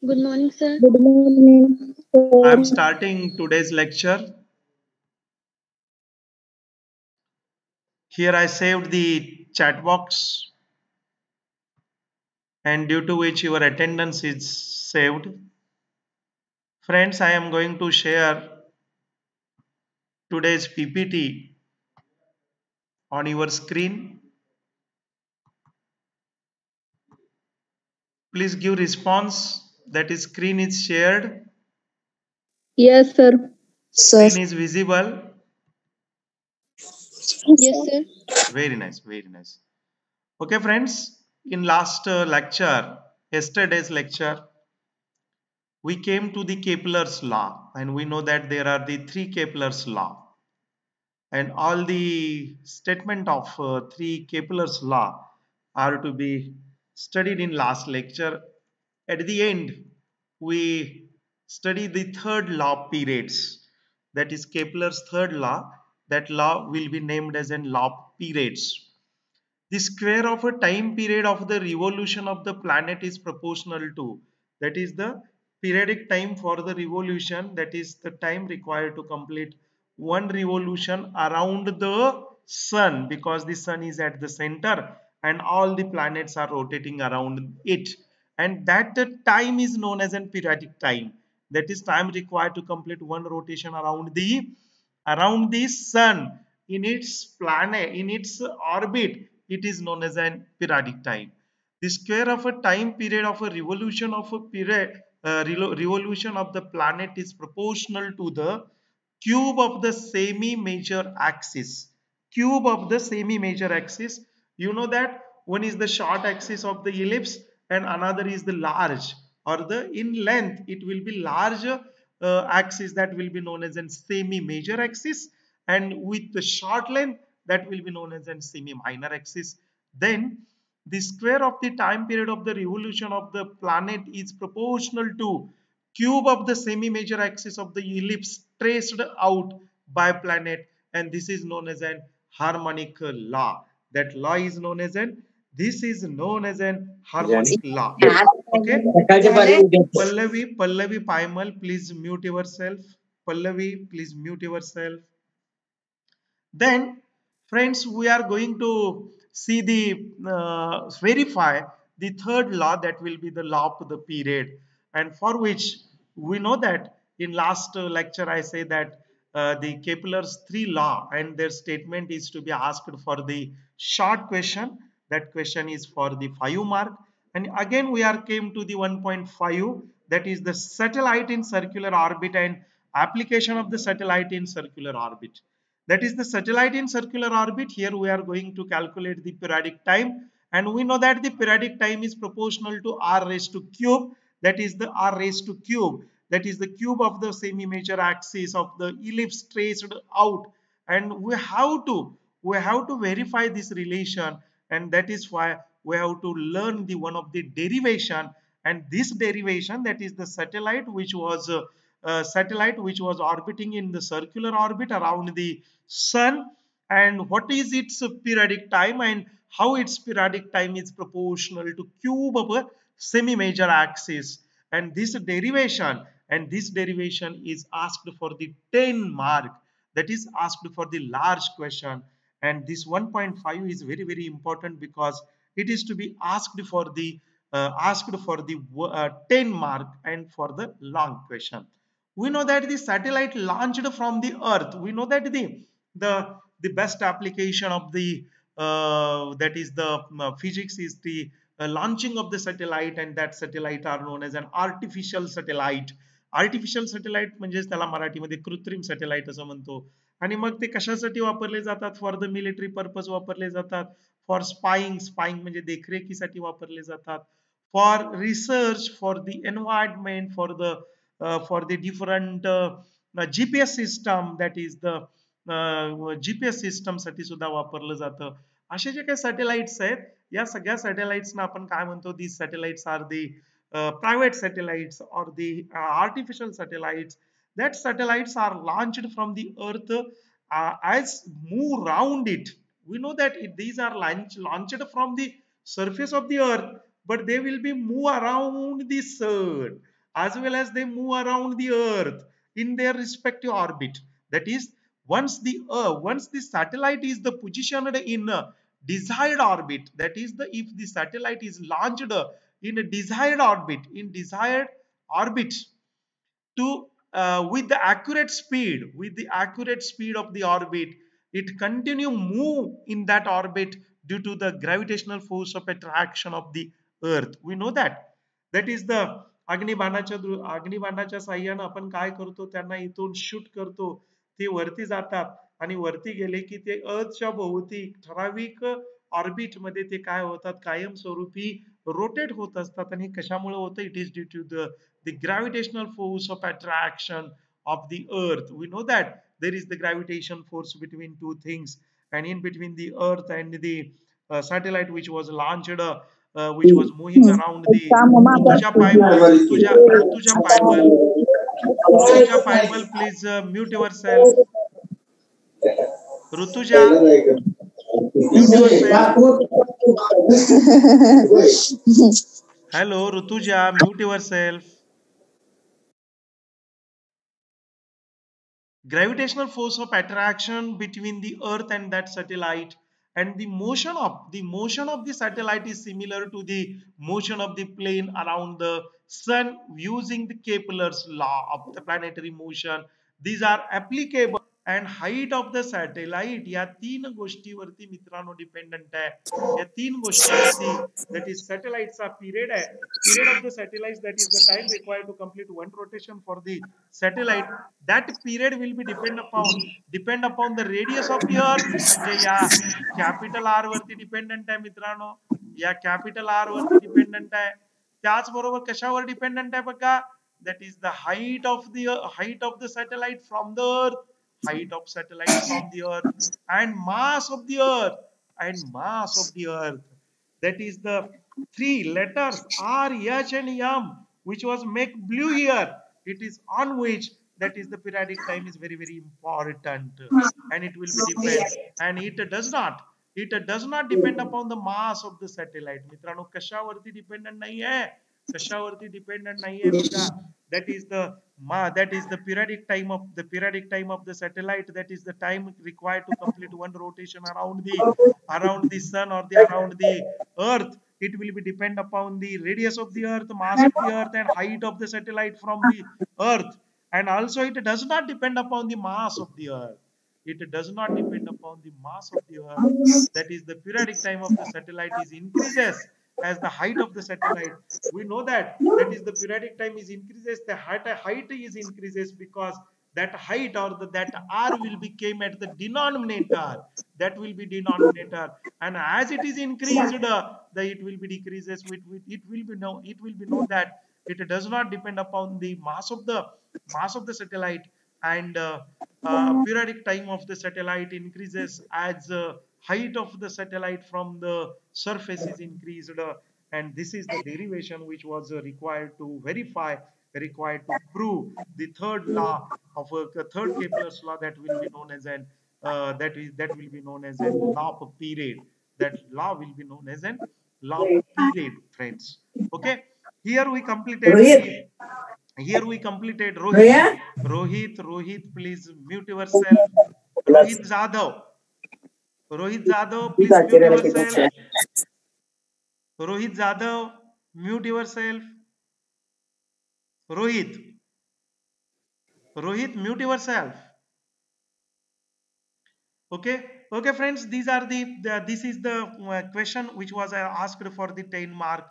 Good morning, sir. Good morning. I am starting today's lecture. Here I saved the chat box and due to which your attendance is saved. Friends, I am going to share today's PPT on your screen. Please give response that is screen is shared, Yes, sir. Sir. screen is visible. Yes, sir. Very nice, very nice. Okay, friends, in last uh, lecture, yesterday's lecture, we came to the Kepler's law, and we know that there are the three Kepler's law, and all the statement of uh, three Kepler's law are to be studied in last lecture. At the end, we study the third law periods, that is Kepler's third law. That law will be named as an law of periods. The square of a time period of the revolution of the planet is proportional to that is the periodic time for the revolution that is the time required to complete one revolution around the sun because the sun is at the center and all the planets are rotating around it and that time is known as an periodic time. That is time required to complete one rotation around the around the sun. In its planet in its orbit it is known as an periodic time. The square of a time period of a revolution of a period uh, revolution of the planet is proportional to the cube of the semi major axis. Cube of the semi major axis. You know that? One is the short axis of the ellipse and another is the large or the in length. It will be larger uh, axis that will be known as a semi major axis and with the short length that will be known as a semi minor axis. Then the square of the time period of the revolution of the planet is proportional to cube of the semi major axis of the ellipse traced out by planet and this is known as an harmonic law. That law is known as an this is known as an harmonic law. Okay? Pallavi pallavi paimal please mute yourself. Pallavi please mute yourself. Then friends we are going to see the uh, verify the third law that will be the law of the period. And for which we know that in last lecture i say that uh, the kepler's three law and their statement is to be asked for the short question that question is for the 5 mark. And again we are came to the 1.5 that is the satellite in circular orbit and application of the satellite in circular orbit. That is the satellite in circular orbit. Here we are going to calculate the periodic time. And we know that the periodic time is proportional to r raised to cube. That is the r raised to cube. That is the cube of the semi major axis of the ellipse traced out. And we have to we have to verify this relation and that is why we have to learn the one of the derivation. And this derivation that is the satellite which was uh, uh, satellite which was orbiting in the circular orbit around the sun. And what is its periodic time and how its periodic time is proportional to cube of a semi major axis. And this derivation and this derivation is asked for the 10 mark. That is asked for the large question and this 1.5 is very very important because it is to be asked for the uh, asked for the uh, 10 mark and for the long question we know that the satellite launched from the earth we know that the the the best application of the uh, that is the uh, physics is the uh, launching of the satellite and that satellite are known as an artificial satellite artificial satellite म्हणजेच त्याला मराठीमध्ये कृत्रिम satellite असं म्हणतो आणि मग ते कशासाठी वापरले जातात? फॉर द मिलिटरी पर्पज वापरले जातात. फॉर स्पाईंग स्पाईंग म्हणजे देखरेखीसाठी वापरले जातात. For research for the environment for the for the different GPS system that is the GPS system साठी सुद्धा वापरलं जातं. असे जे काही सॅटेलाइट्स आहेत या सगळ्या सॅटेलाइट्सना आपण काय म्हणतो? The satellites are the satellites or the uh, artificial satellites. That satellites are launched from the earth uh, as move round it. We know that it, these are launch, launched from the surface of the earth but they will be move around the sun as well as they move around the earth in their respective orbit. That is once the earth once the satellite is the positioned in a desired orbit that is the if the satellite is launched in a desired orbit in desired orbit to uh, with the accurate speed with the accurate speed of the orbit it continue move in that orbit due to the gravitational force of attraction of the earth we know that that is the अग्निबाणाच्या अग्निबाणाच्या साह्यानं आपण काय करतो त्यांना इथून shoot करतो ते वरती जातात आणि वरती गेले की ते अर्थच्या भोवती ठराविक ऑर्बिट मध्ये ते काय होतात कायमस्वरूपी रोटेट होत असतात आणि कशामुळे होतं it is due to the the gravitational force of attraction of the earth we know that there is the gravitation force between two things and in between the earth and the uh, satellite which was launched uh, uh, which was moving around the Rutuja Bible Rutuja, Rutuja Bible Rutuja Bible please uh, mute yourself Rutuja mute yourself hello Rutuja mute yourself. Gravitational force of attraction between the earth and that satellite and the motion of the motion of the satellite is similar to the motion of the plane around the sun using the kepler's law of the planetary motion. These are applicable and height of the satellite या तीन गोष्टी वरती मित्रांनो dependent आहे. या तीन गोष्टी that is सॅटेलाइटचा पीरियड आहे. Period of the satellite that is the time required to complete one rotation for the satellite that period will be depend upon depend upon the radius of the earth म्हणजे या capital R वरती dependent आहे मित्रांनो. या capital R वरती dependent आहे. त्याचबरोबर कशावर डिपेंडेंट आहे बघा? That is the height of the height of the satellite from the earth height of satellite from the earth and mass of the earth and mass of the earth that is the three letters r h and m which was make blue here it is on which that is the periodic time is very very important and it will be depend and it does not it does not depend upon the mass of the satellite मित्रांनो कशावरती dependent नाही आहे कशावरती dependent नाही आहे बघा that is the ma that is the periodic time of the periodic time of the satellite. That is the time required to complete one rotation around the around the sun or the around the earth. It will be depend upon the radius of the earth mass of the earth and height of the satellite from the earth. And also it does not depend upon the mass of the earth. It does not depend upon the mass of the earth. That is the periodic time of the satellite is increases as the height of the satellite we know that that is the periodic time is increases the height, height is increases because that height or the, that r will become at the denominator that will be denominator. And as it is increased uh, the it will be decreases with, with it will be know it will be know that it does not depend upon the mass of the mass of the satellite. And uh, uh, periodic time of the satellite increases as uh, height of the satellite from the surface is increased uh, and this is the derivation which was uh, required to verify required to prove the third law of a third Kepler's law that will be known as an uh, that is that will be known as a law of period. That law will be known as an law of period friends. Okay? Here we completed. Rohit. here we completed. Rohit? Rohit Rohit please mute yourself. Rohit Jadhav Rohit Jadhav please mute yourself. Rohit Jadhav mute yourself. Rohit. Rohit mute yourself. Okay? Okay friends these are the, the this is the uh, question which was uh, asked for the 10 mark.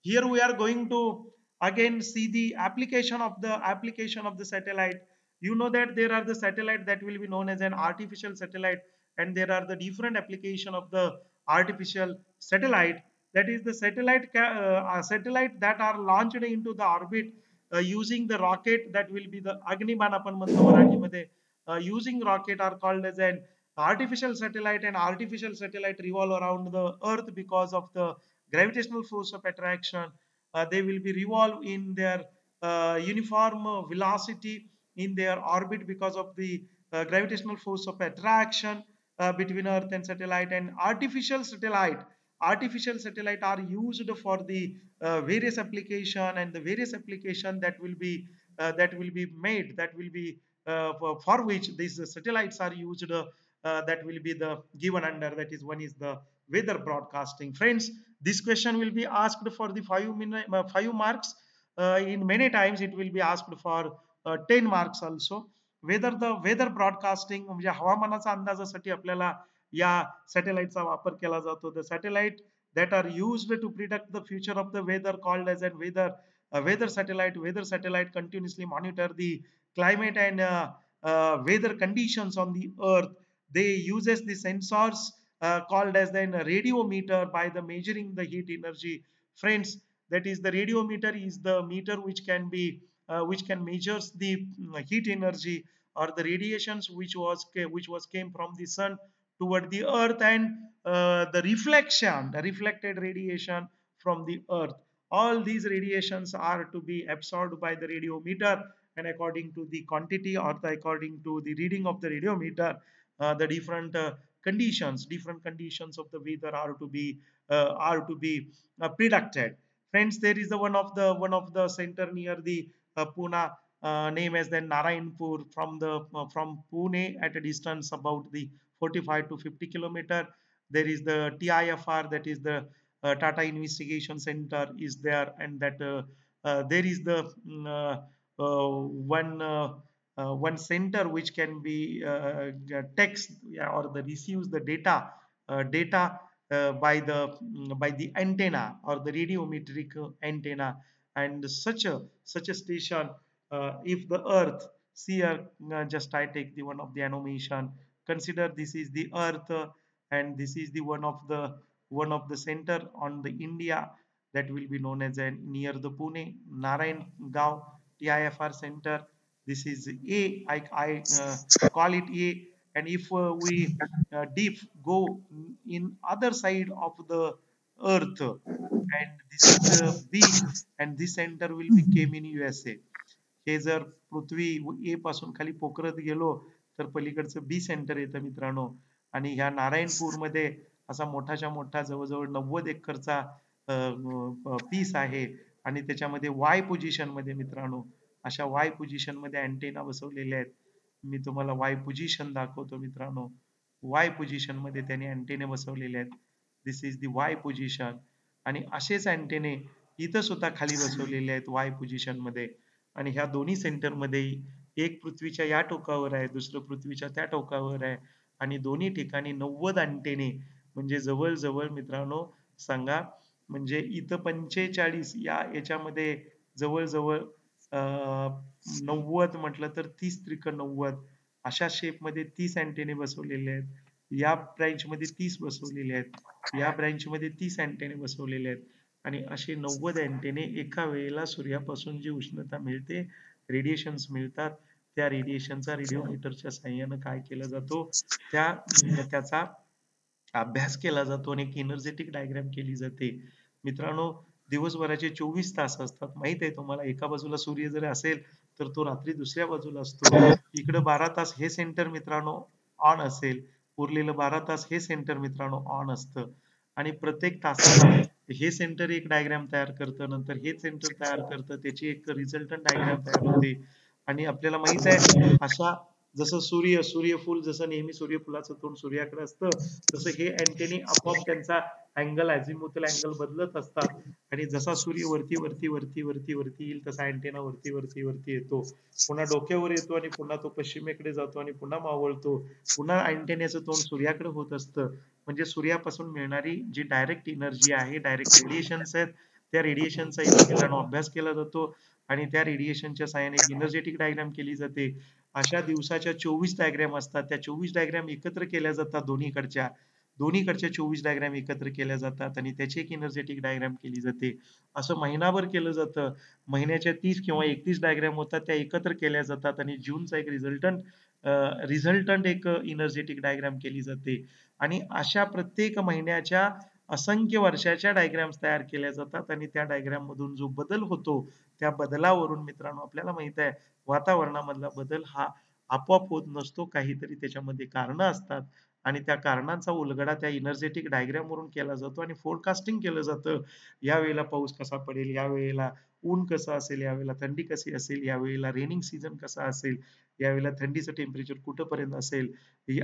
Here we are going to again see the application of the application of the satellite. You know that there are the satellite that will be known as an artificial satellite and there are the different application of the artificial satellite that is the satellite uh, satellite that are launched into the orbit uh, using the rocket that will be the agniban आपण म्हणतो मराठीमध्ये uh, using rocket are called as an artificial satellite and artificial satellite revolve around the earth because of the gravitational force of attraction uh, they will be revolve in their uh, uniform uh, velocity in their orbit because of the uh, gravitational force of attraction uh, between earth and satellite and artificial satellite. Artificial satellite are used for the uh, various application and the various application that will be uh, that will be made that will be uh, for, for, which these satellites are used uh, that will be the given under that is one is the weather broadcasting. Friends this question will be asked for the five five marks. In many times it will be asked for 10 marks also whether the weather broadcasting म्हणजे हवामानाचा अंदाजासाठी आपल्याला या सॅटेलाइटचा वापर केला जातो the satellite that are used to predict the future of the weather called as a weather a weather satellite weather satellite continuously monitor the climate and uh, uh, weather conditions on the earth they uses the sensors uh, called as the radiometer by the measuring the heat energy friends that is the radiometer is the meter which can be uh, which can measures the mm, heat energy or the radiations which was which was came from the sun toward the earth and uh, the reflection the reflected radiation from the earth. All these radiations are to be absorbed by the radiometer and according to the quantity or the, according to the reading of the radiometer uh, the different uh, conditions different conditions of the weather are to be uh, are to be uh, predicted friends there is the one of the one of the center near the uh, Pune uh, name as the Narayanpur from the uh, from Pune at a distance about the 45 to 50 kilometer. There is the TIFR that is the uh, Tata Investigation Center is there and that uh, uh, there is the mm, one one center which can be text or the receives the data data by the mm, by the antenna or the radiometric antenna and such a such a station uh, if the earth see uh, just i take the one of the animation consider this is the earth uh, and this is the one of the one of the center on the india that will be known as a near the pune narayan gaon tifr center. This is a i, I uh, call it a and if uh, we uh, deep go in other side of the earth. And this is the b and this center will be came in usa हे जर पृथ्वी ए पासून खाली पोखरत गेलो, तर पलीकडचं B centre येतं मित्रांनो. आणि ह्या नारायणपूर मध्ये असा मोठाच्या मोठा जवळजवळ नव्वद एकरचा पीस आहे. आणि त्याच्यामध्ये वाय पोझिशन मध्ये मित्रांनो, अशा वाय पोझिशन मध्ये अँटेना बसवलेले आहेत. मी तुम्हाला वाय पोझिशन दाखवतो मित्रांनो. वाय पोझिशन मध्ये त्याने अँटेने बसवलेले आहेत. This is the Y position आणि असेच अँटेने इथं सुद्धा खाली बसवलेले आहेत वाय पोझिशनमध्ये. आणि ह्या दोन्ही सेंटरमध्ये एक पृथ्वीच्या या टोकावर आहे दुसरं पृथ्वीच्या त्या टोकावर आहे. आणि दोन्ही ठिकाणी नव्वद अंटेने म्हणजे जवळ जवळ मित्रांनो सांगा म्हणजे इथं पंचेचाळीस या याच्यामध्ये जवळ जवळ नव्वद म्हटलं तर तीस त्रिक नव्वद. अशा शेपमध्ये तीस अँटेने बसवलेले आहेत. या ब्रँचमध्ये तीस बसवलेले आहेत. या ब्रँचमध्ये तीस अँटेने बसवलेले आहेत. आणि असे नव्वद अँटेने एका वेळेला सूर्यापासून जी उष्णता मिळते रेडिएशन्स मिळतात. त्या रेडिएशनचा रेडिओमीटरच्या साह्यानं काय केला जातो? त्या त्याचा अभ्यास केला जातो आणि एक एनर्जेटिक डायग्राम केली जाते. मित्रांनो दिवसभराचे चोवीस तास असतात. माहीत आहे तुम्हाला एका बाजूला सूर्य जरी असेल तर तो रात्री दुसऱ्या बाजूला असतो. इकडे बारा तास हे सेंटर मित्रांनो ऑन असेल. उरलेलं बारा तास हे सेंटर मित्रांनो ऑन असतं. आणि प्रत्येक तासाला हे सेंटर एक डायग्राम तयार करतं नंतर हे सेंटर तयार करतं त्याची एक रिझल्टंट डायग्राम तयार होते. आणि आपल्याला माहीत आहे अशा जसं सूर्य सूर्यफूल जसं नेहमी सूर्यफुलाचं तोंड सूर्याकडे असतं तसं हे अँटेनी आपोआप त्यांचा अँगल अझिमुथल अँगल बदलत असतात. आणि जसा सूर्य वरती वरती वरती वरती वरती येईल तसा अँटेना वरती वरती वरती येतो. पुन्हा डोक्यावर येतो आणि पुन्हा तो पश्चिमेकडे जातो आणि पुन्हा मावळतो. पुन्हा अँटेन्याचं तोंड सूर्याकडे होत असतं. म्हणजे सूर्यापासून मिळणारी जी डायरेक्ट एनर्जी आहे डायरेक्ट रेडिएशन्स आहेत त्या रेडिएशनचा इथे अभ्यास केला जातो. आणि त्या रेडिएशनच्या सहाय्याने एनर्जेटिक डायग्राम केली जाते. अशा दिवसाच्या चोवीस डायग्राम असतात. त्या चोवीस डायग्राम एकत्र केल्या जातात दोन्हीकडच्या. दोन्हीकडच्या चोवीस डायग्राम एकत्र केल्या जातात आणि त्याची एक एनर्जेटिक डायग्राम केली जाते. असं महिनाभर केलं जातं. महिन्याच्या तीस किंवा एकतीस डायग्राम होतात त्या एकत्र केल्या जातात आणि जूनचा एक रिझल्टंट रिझल्टंट एक एनर्जेटिक डायग्राम केली जाते. आणि अशा प्रत्येक महिन्याच्या असंख्य वर्षाच्या डायग्राम्स तयार केल्या जातात आणि त्या डायग्राम मधून जो बदल होतो त्या बदलावरून मित्रांनो आपल्याला माहीत आहे वातावरणामधला बदल हा आपोआप होत नसतो. काहीतरी त्याच्यामध्ये कारण असतात. आणि त्या कारणांचा उलगडा त्या इनर्जेटिक डायग्राम वरून केला जातो आणि फोरकास्टिंग केलं जातं. या वेळेला पाऊस कसा पडेल? या वेळेला ऊन कसं असेल? यावेळेला थंडी कशी असेल? यावेळेला रेनिंग सीझन कसा असेल? यावेळेला थंडीचं टेम्परेचर कुठंपर्यंत असेल?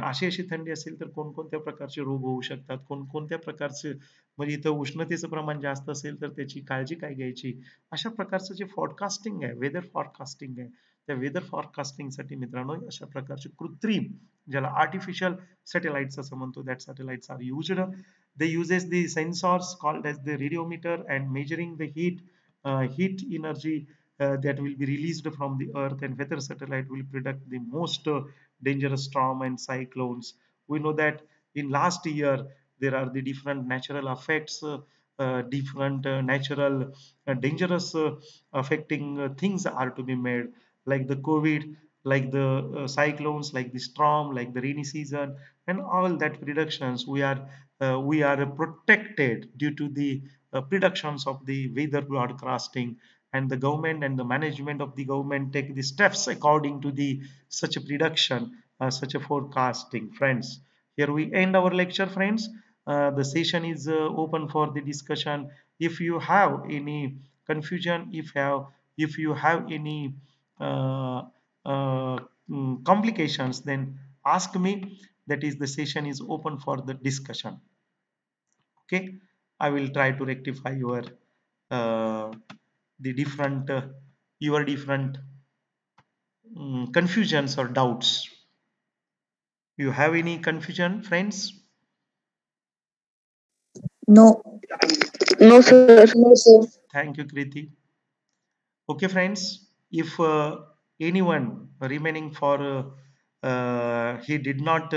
अशी अशी थंडी असेल तर कोणकोणत्या प्रकारचे रोग होऊ शकतात? कोणकोणत्या प्रकारचे म्हणजे इथं उष्णतेचं प्रमाण जास्त असेल तर त्याची काळजी काय घ्यायची? अशा प्रकारचं जे फॉरकास्टिंग आहे वेदर फॉरकास्टिंग आहे त्या वेदर फॉरकास्टिंगसाठी मित्रांनो अशा प्रकारचे कृत्रिम ज्याला आर्टिफिशियल सॅटेलाइट्स असं म्हणतो that satellites are used they uses the sensors called as the radiometer and measuring the heat uh, heat energy uh, that will be released from the earth and weather satellite will predict the most uh, dangerous storm and cyclones we know that in last year there are the different natural effects uh, uh, different uh, natural uh, dangerous uh, affecting uh, things are to be made like the covid like the uh, cyclones like the storm like the rainy season and all that predictions we are uh, we are protected due to the uh, predictions of the weather broadcasting. And the government and the management of the government take the steps according to the such a prediction uh, such a forecasting. Friends here we end our lecture friends. Uh, the session is uh, open for the discussion. If you have any confusion if have if you have any complications then ask me. That is the session is open for the discussion. Okay? I will try to rectify your uh, the different uh, your different um, confusions or doubts. You have any confusion friends? No. No, sir. No, sir. thank you kriti. Okay friends if uh, anyone remaining for uh, uh, he did not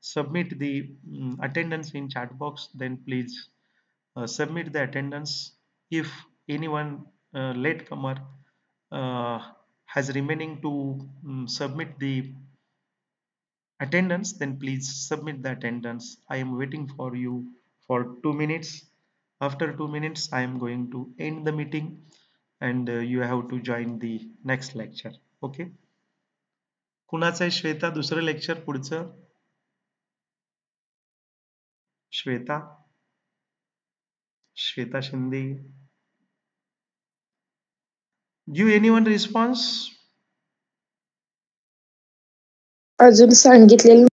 submit the mm, attendance in chat box then please submit the attendance. If anyone latecomer uh, has remaining to mm, submit the attendance then please submit the attendance. I am waiting for you for two minutes. After two minutes i am going to end the meeting and uh, you have to join the next lecture okay कुणाचं आहे श्वेता दुसरं lecture पुढचं Shweta Shweta Shinde give any one response अजून सांगितलेलं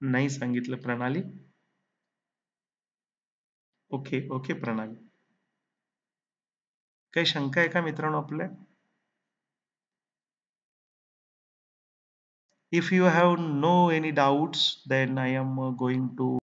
नाही सांगितलं प्रणाली okay okay प्रणाली काही शंका आहे का मित्रांनो आपल्या if you have no any doubts then i am uh, going to